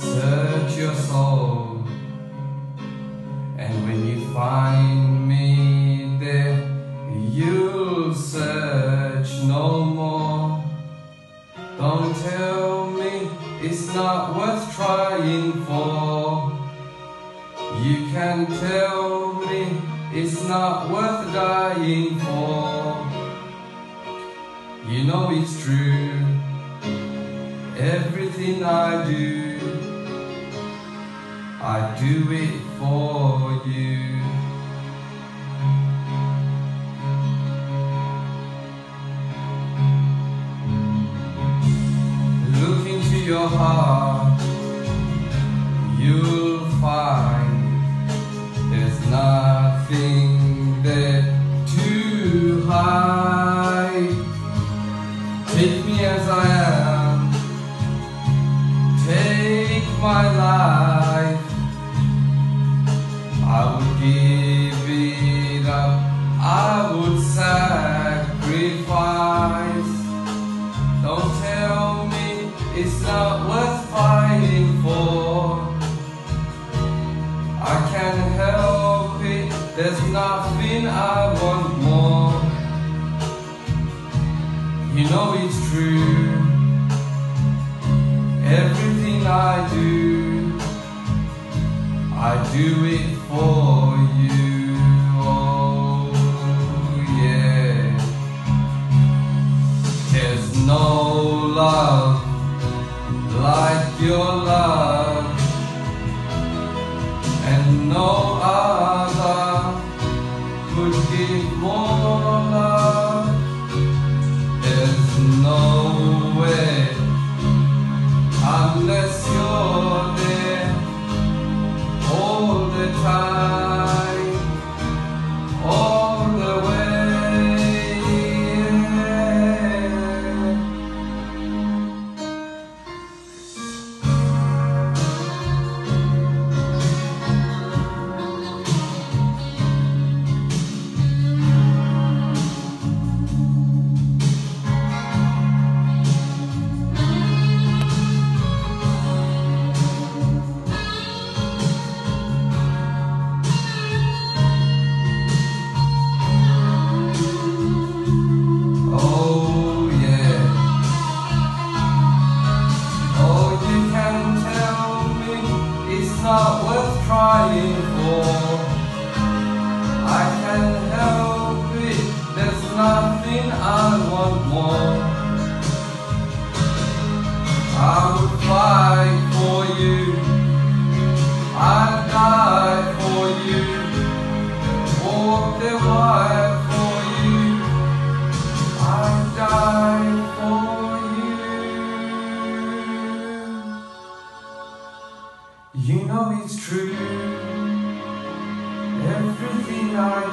search your soul, and when you find me there, you'll search no more. Don't tell me it's not worth trying for. You can tell me it's not worth dying for. You know it's true. Everything I do, I do it for you. Look into your heart, you'll find there's nothing Don't tell me it's not worth fighting for. I can't help it, there's nothing I want more. You know it's true. Everything I do, I do it for you. No love like your love, and no other could give not worth trying for. You. Know it's true. Everything I